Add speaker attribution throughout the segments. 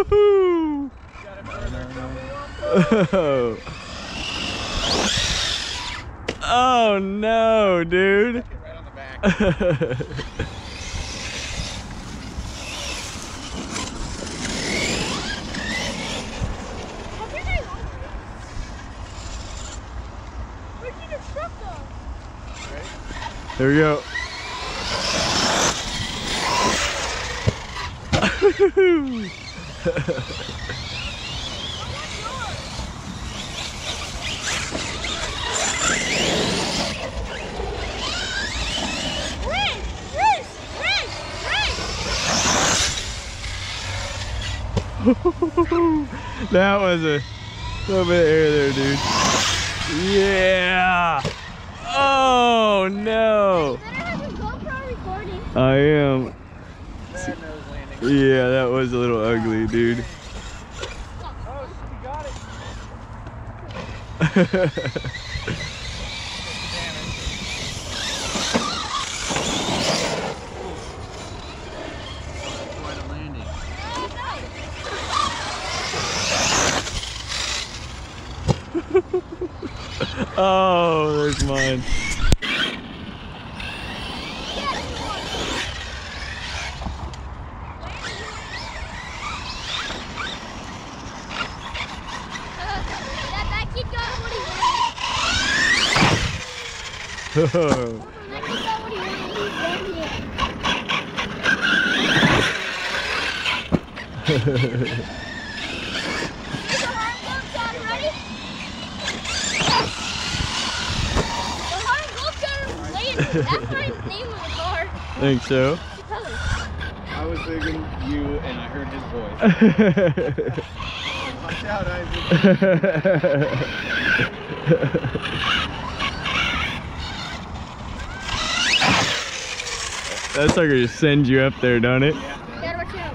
Speaker 1: Woohoo! Oh. oh no, dude. There we go. That was a little bit of air there, dude. Yeah. Oh no.
Speaker 2: Better have your GoPro recording.
Speaker 1: I am. Yeah, that was a little ugly, dude.
Speaker 3: Oh,
Speaker 1: oh, there's mine.
Speaker 2: that, that kid got what he wanted.
Speaker 1: Oh,
Speaker 2: That kid got what he wanted. He's landing it. Here's the hard gloves, Dad. Ready? The hard gloves got him landing. That's my name on the car.
Speaker 1: Think so.
Speaker 3: I was thinking you, and I heard his voice. Watch out, Isaac.
Speaker 1: that sucker just sends you up there, don't it?
Speaker 2: Dad, watch out.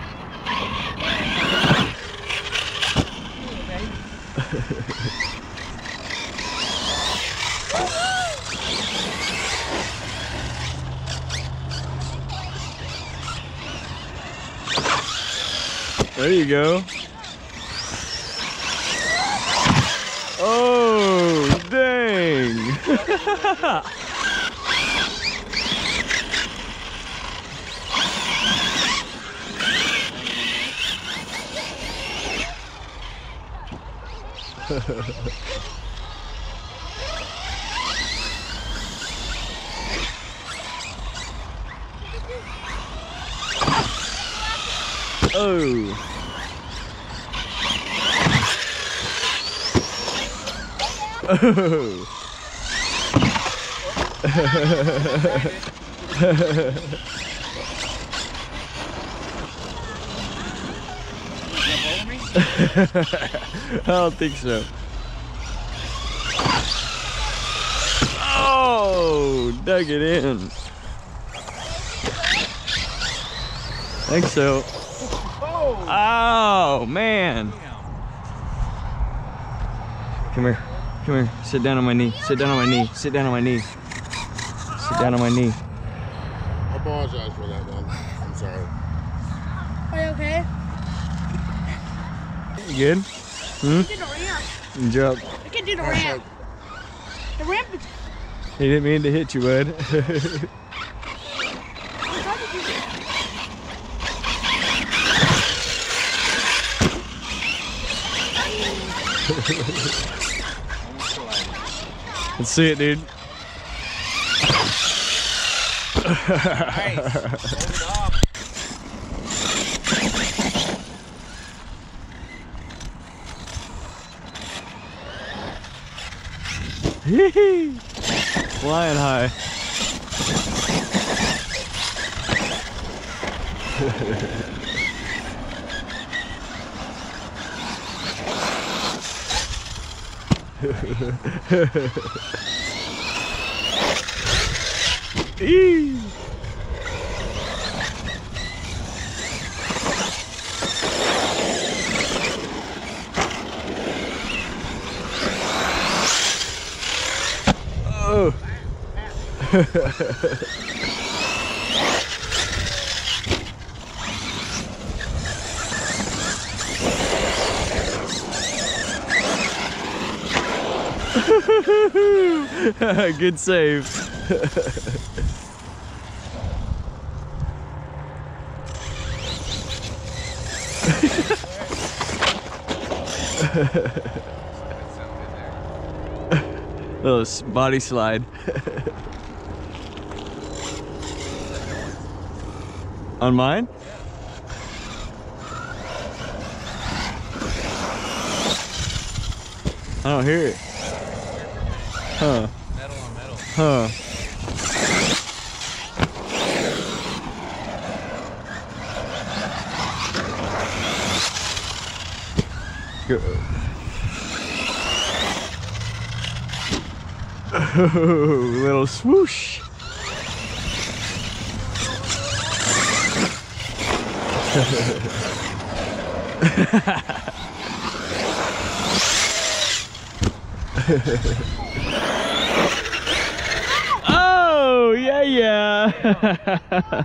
Speaker 1: There you go. Oh, dang. oh. Oh. I don't think so. Oh, dug it in. I think so.
Speaker 3: Oh!
Speaker 1: Man. Come here. Come here. Sit down on my knee. Sit down on my knee. Sit down on my knee. Sit down on my knee.
Speaker 4: I apologize for that, man. I'm sorry.
Speaker 2: Are you okay?
Speaker 1: You good? Hmm?
Speaker 2: Did a ramp.
Speaker 1: Jump.
Speaker 2: I can do the ramp. The ramp is.
Speaker 1: He didn't mean to hit you, bud.
Speaker 2: I tried to do it.
Speaker 1: Let's see it, dude.
Speaker 3: Nice.
Speaker 1: Flying high. Eee. Good save. Little body slide. On mine? I don't hear it. Huh.
Speaker 3: Metal on metal.
Speaker 1: Huh. Go. Oh, little swoosh. Oh, yeah, yeah.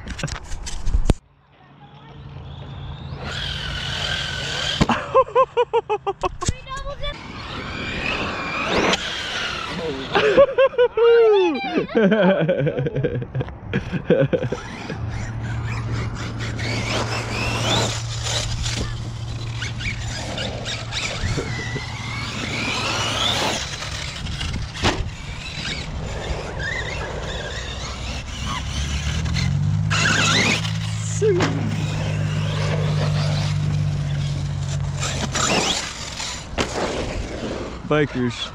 Speaker 1: Bikers.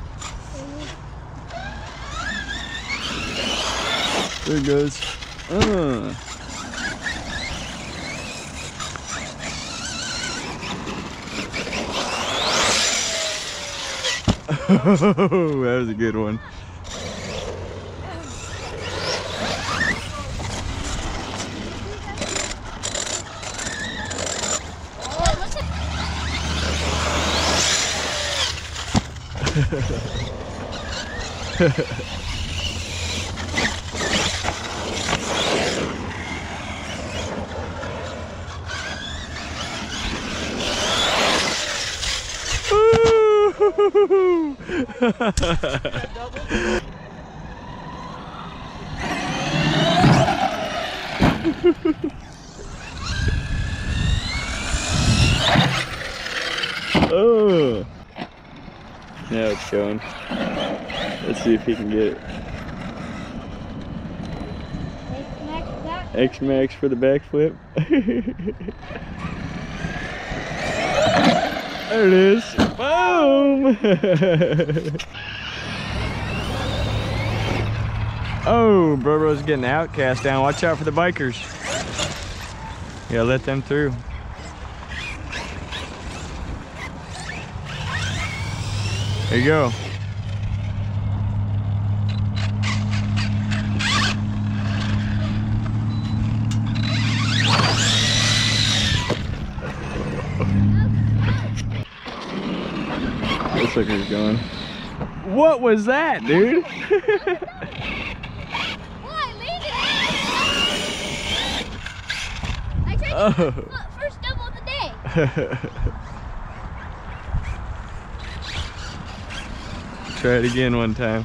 Speaker 1: There it goes. Uh. That was a good one.
Speaker 2: Oh, listen.
Speaker 1: Oh. Now it's going. Let's see if he can get it. X Maxx for the backflip. there it is. Boom! oh, Bro Bro's getting outcast down. Watch out for the bikers. Yeah, let them through. There you go. Looks like he's going. What was that, dude?
Speaker 2: Well, I landed it. I tried to
Speaker 1: Oh.
Speaker 2: first double of the day.
Speaker 1: Try it again one time.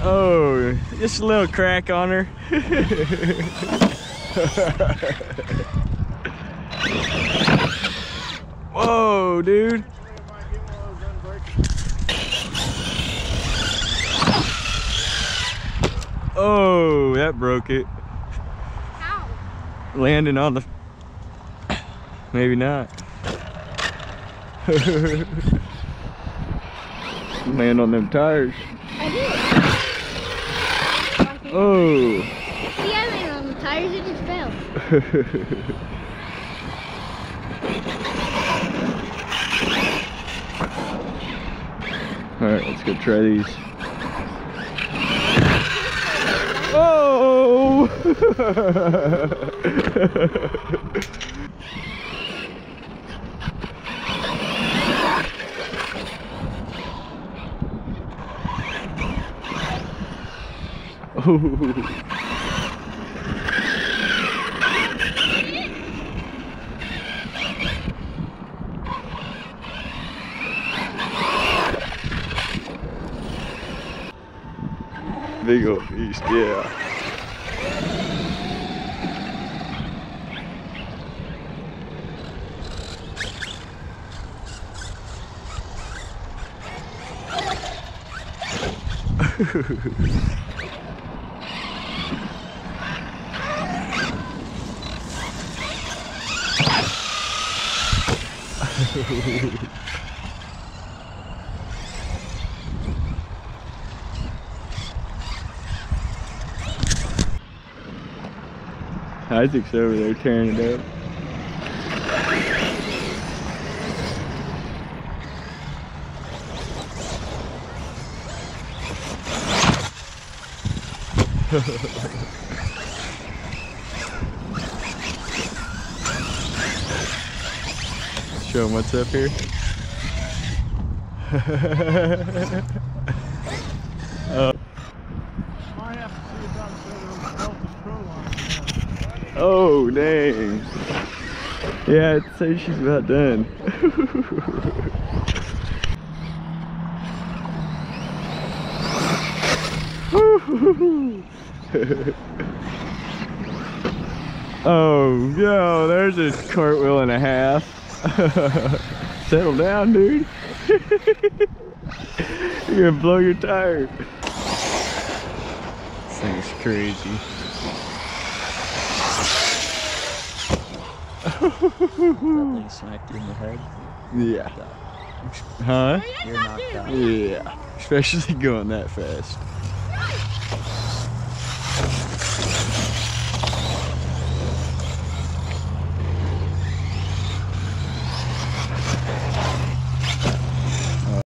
Speaker 1: Oh, just a little crack on her. Whoa, dude. Oh, that broke it.
Speaker 2: How?
Speaker 1: Landing on the. Maybe not. Land on them tires.
Speaker 2: I did.
Speaker 1: Oh.
Speaker 2: See, I landed on the tires. It just fell.
Speaker 1: All right, let's go try these. oh. big old beast, yeah. Isaac's over there tearing it up. Show him what's up here.
Speaker 3: On
Speaker 1: Oh, dang. Yeah, I'd say she's about done. oh, no, there's a cartwheel and a half. Settle down, dude. You're gonna blow your tire. This thing's crazy.
Speaker 5: They smacked you in the head.
Speaker 1: Yeah. Huh?
Speaker 5: You're knocked out.
Speaker 1: Yeah. Especially going that fast.